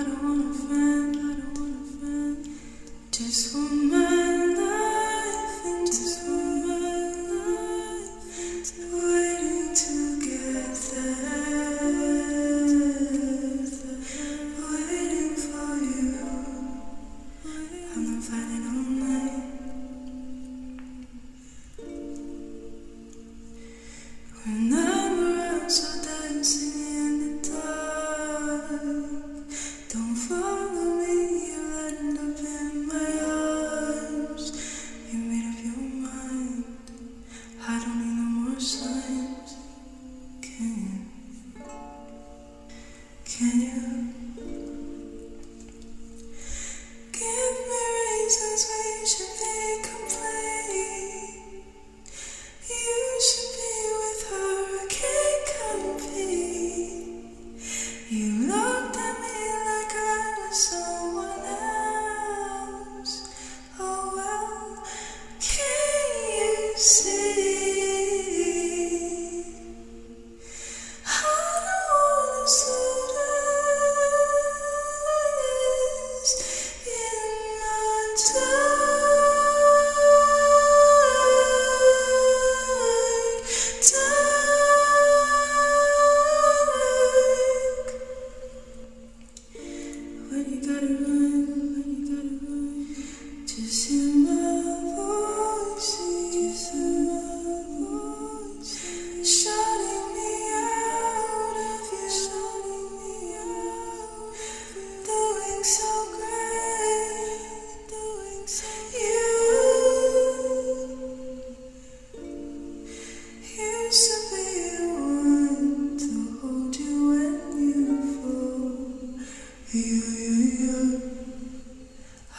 I don't want a friend, I don't want a friend. Just want my life and just want my life. Waiting to get there. Waiting for you. I'm not fighting all night.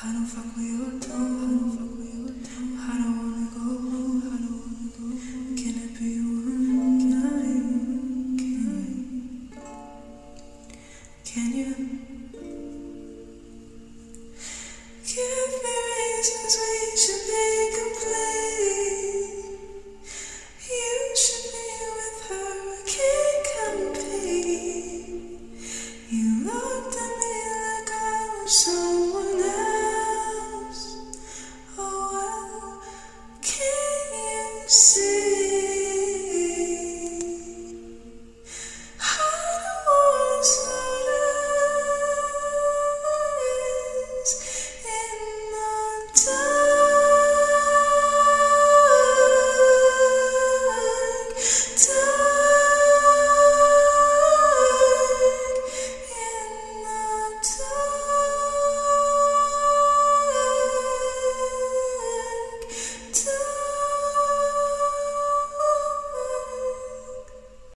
I don't fuck with your. I don't wanna go home. Can it be one night? Can you? Give me reasons we should be complete. You should be with her, I can't compete. You looked at me like I was so See